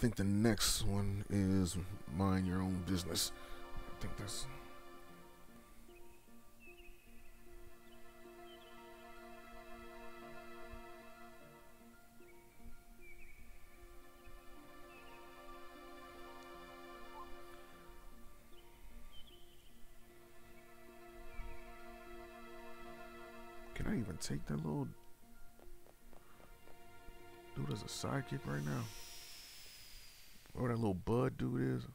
think the next one is mind your own business. I think that's. Can I even take that little dude as a sidekick right now? Or that little bud dude is?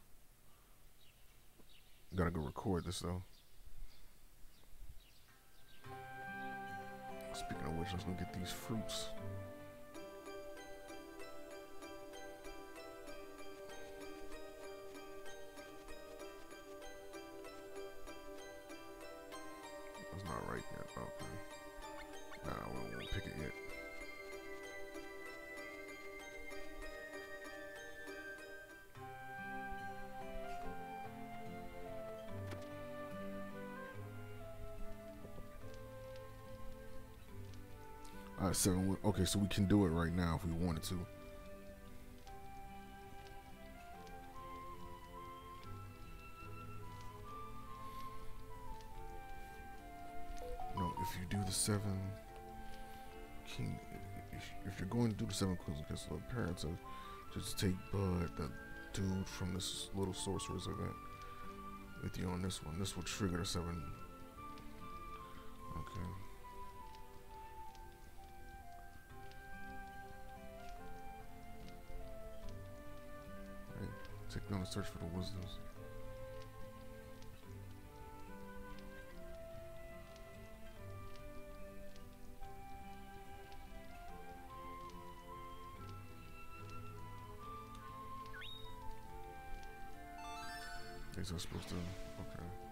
Gotta go record this though. Speaking of which, let's go get these fruits. It's not right yet. Okay. Nah, we won't pick it yet. All right, seven. Okay, so we can do it right now if we wanted to. No, if you do the seven king, if, you're going to do the seven queens because the parents are just take Bud, the dude from this little sorcerer's event, with you on this one. This will trigger the seven. Okay. Take me on a search for the wisdoms. Is I supposed to? Okay.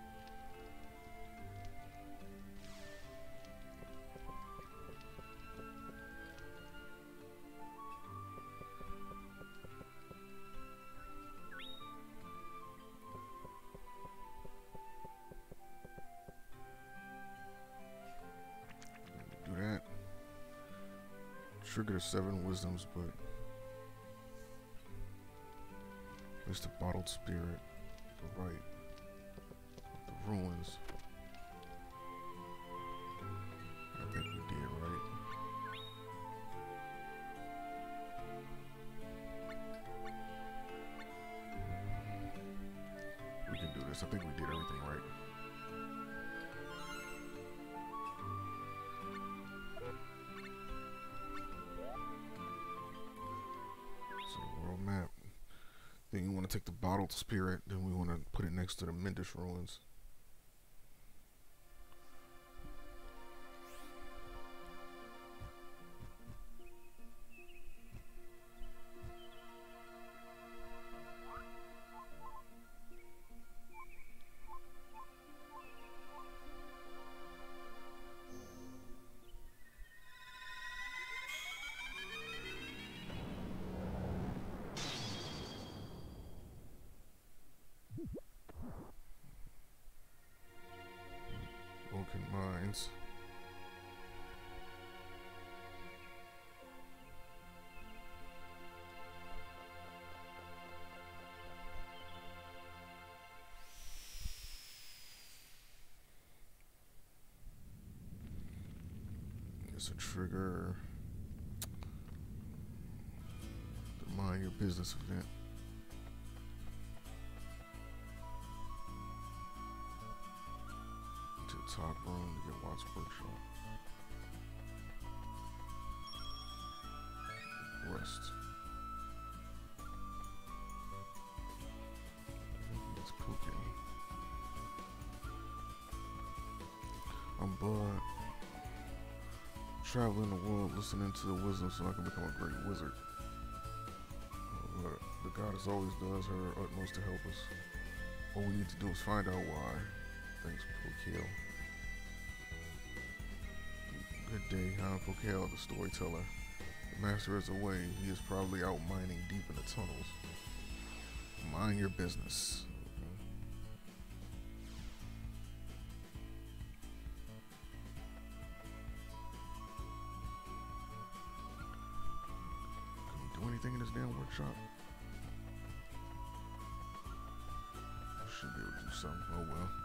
Trigger seven wisdoms, but it's the bottled spirit, the right, the ruins. I think we did right. We can do this. I think we did want to take the bottled spirit. Then we want to put it next to the Mendish ruins. Broken minds. It's a trigger. Mind your business event. To the top room to get Watts Workshop. Rest. It's cooking. I'm bored. Traveling the world listening to the wisdom so I can become a great wizard. But the goddess always does her utmost to help us. All we need to do is find out why. Thanks, Pokiel. Good day, I'm Pokiel, the storyteller. The master is away. He is probably out mining deep in the tunnels. Mind your business. Can we do anything in this damn workshop? Should be able to do something. Oh well.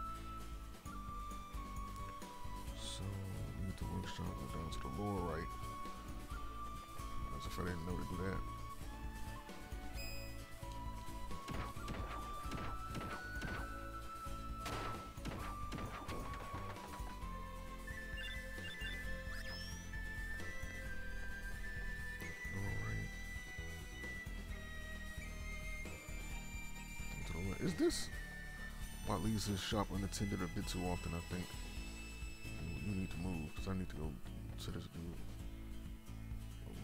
So leave the workshop go down to the lower right. As if I didn't know to do that. Is this what leaves his shop unattended a bit too often, I think. Move, because I need to go to this.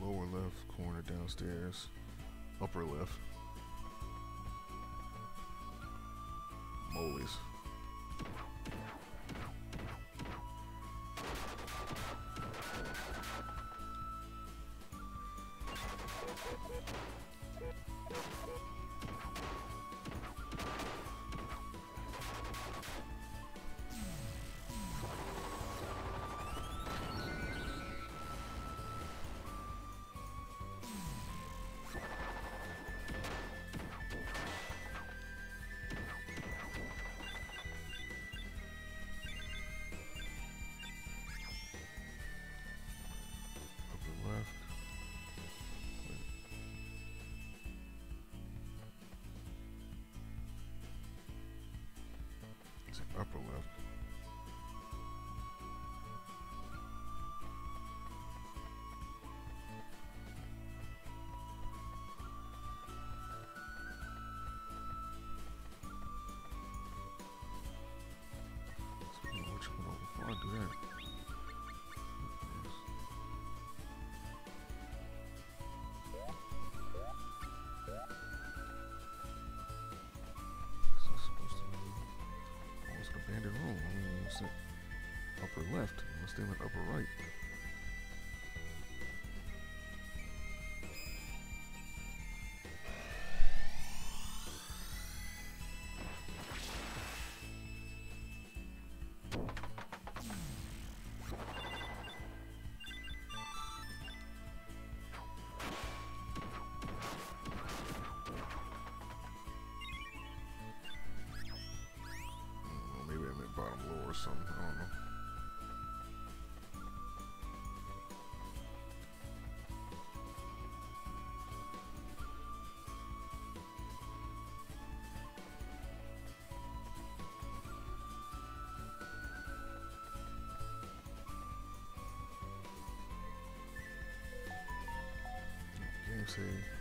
Lower left corner downstairs. Upper left. Molly's. Upper left. Left. Let's stay upper right. Save.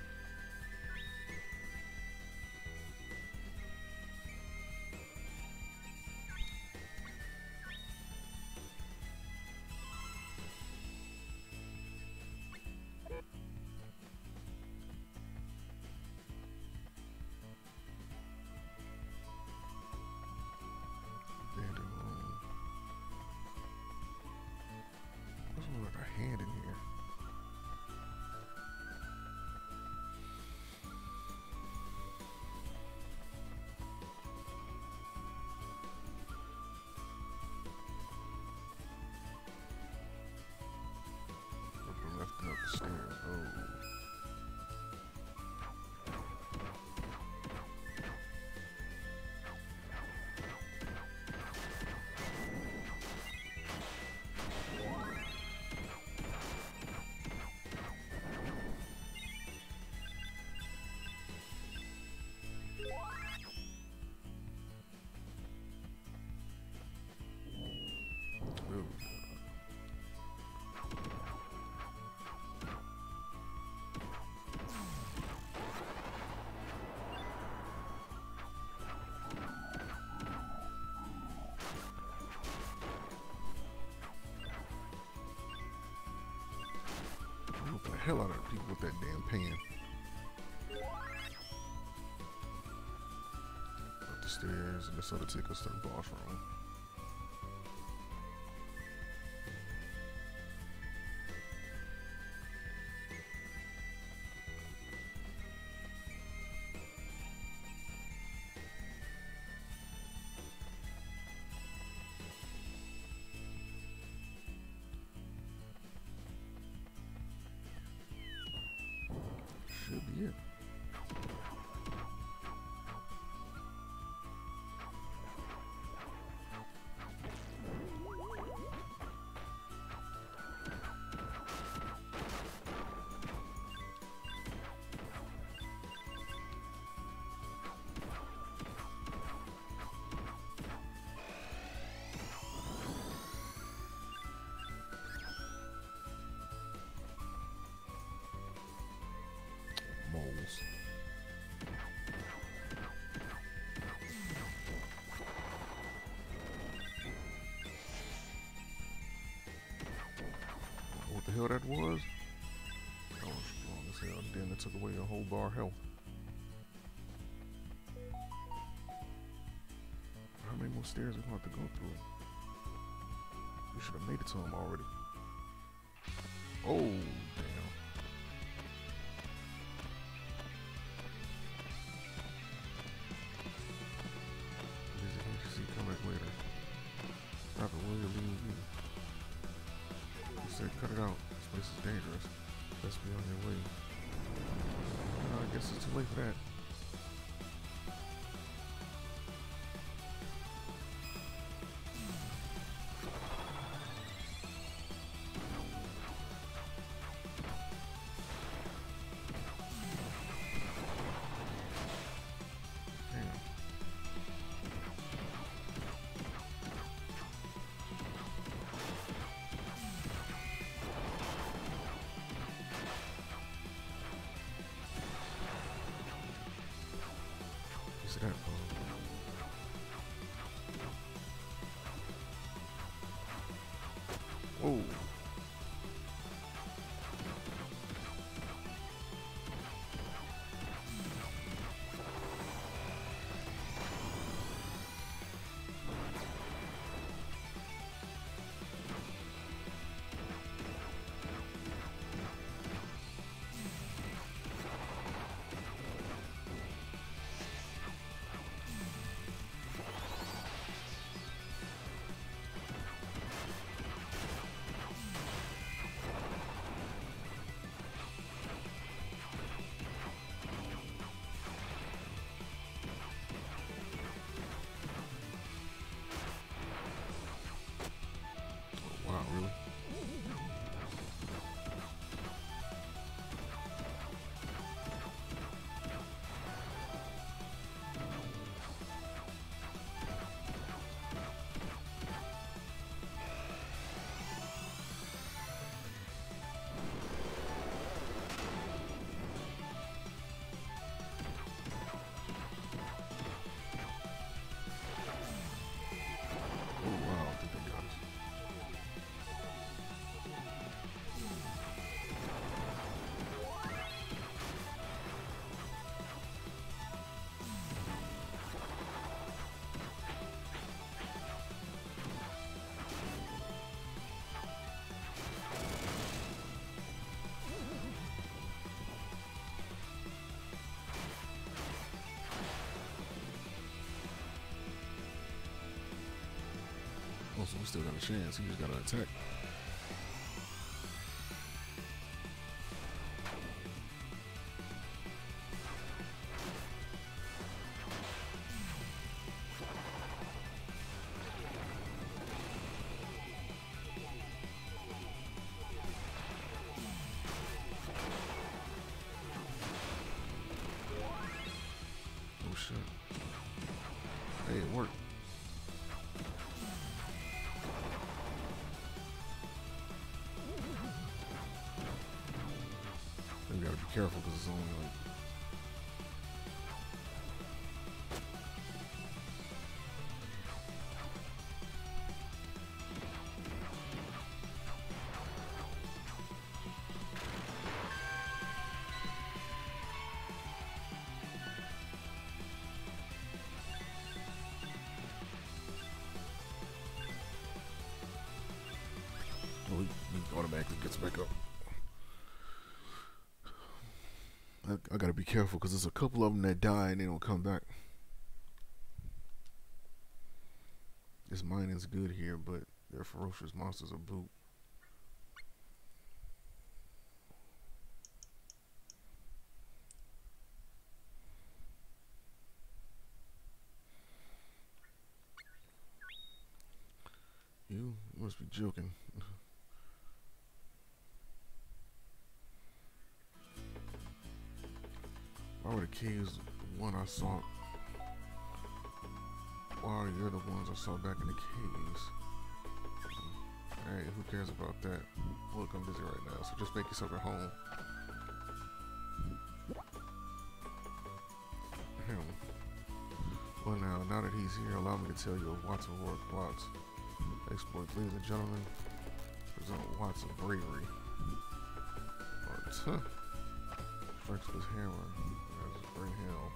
Hell out of people with that damn pan. Up the stairs, and this other us to the boss room. Hell that was? That was strong as hell. Then it took away a whole bar health. How many more stairs are we going to have to go through? We should have made it to him already. Oh, damn. Cut it out. This place is dangerous. Let's be on your way. Uh, I guess it's too late for that. We still got a chance. He just got to attack. Careful because it's only like. Oh, automatically gets back up. I, I gotta be careful because there's a couple of them that die and they don't come back. This mining's good here, but they're ferocious monsters of boot. You must be joking. Why were the caves one I saw? Are the ones I saw back in the caves? Hey, who cares about that? Look, I'm busy right now, so just make yourself at home. Well now, now that he's here, allow me to tell you of Watson War plots. Exploits, ladies and gentlemen. Present Watson bravery. Watts, huh? Strikes with hammer. Great helm.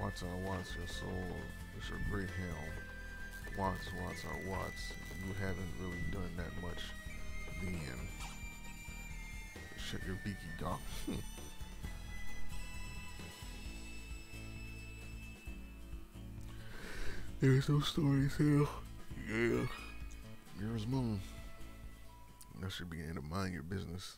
Watts our Watts, your soul It's your great helm. Watch, watch our watch. You haven't really done that much then. Shut your beaky dog. There's no stories here. Yeah. Yours moon. That should be in the mind your business.